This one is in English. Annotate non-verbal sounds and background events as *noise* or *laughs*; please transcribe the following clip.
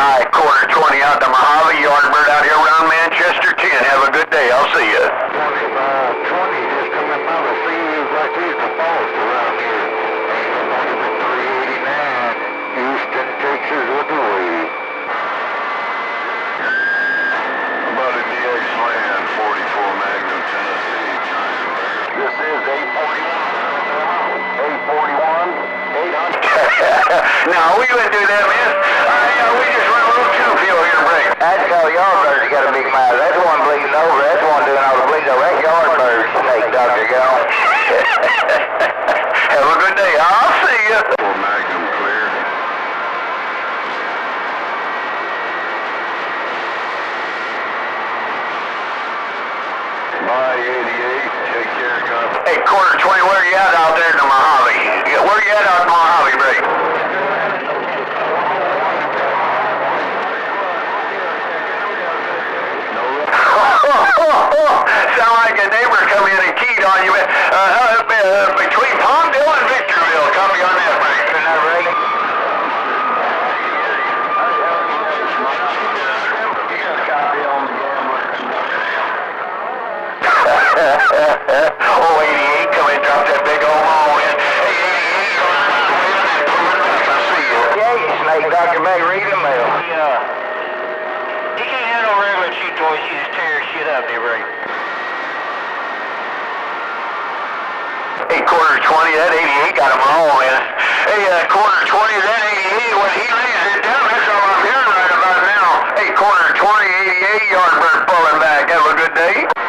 All right, quarter 20 out to Mojave, yard bird out here, round man. *laughs* no, we wouldn't do that, man. Uh, we just run a little two field here, break. That's how Yardbird got a big mouth. That's the one bleeding over. That's the one doing all the bleeding over. That's Yardbird, snake doctor, gone. *laughs* Have a good day. I'll see you. For Magnum clear. My 88, take care, copy. Hey, quarter 20, where you at out there in the Mojave? Yeah, Where you at out in the Mojave, break? A neighbor come in and keyed on you. Uh, uh, uh, between Palmdale and Victorville. Copy on that, break. Isn't that right? *laughs* Oh, 88, come and drop that big old ball in. Hey, 88, you're on my way to that pull up. I see you. Yeah, you snake doctor, may read the mail. Yeah. He can't handle regular cheap toys. He just tears shit up, they break. Quarter 20, that 88 got them all in. Hey, uh, quarter 20, that 88, when he lays it down, that's all I'm hearing right about now. Hey, quarter 20, 88, Yardbird pulling back. Have a good day.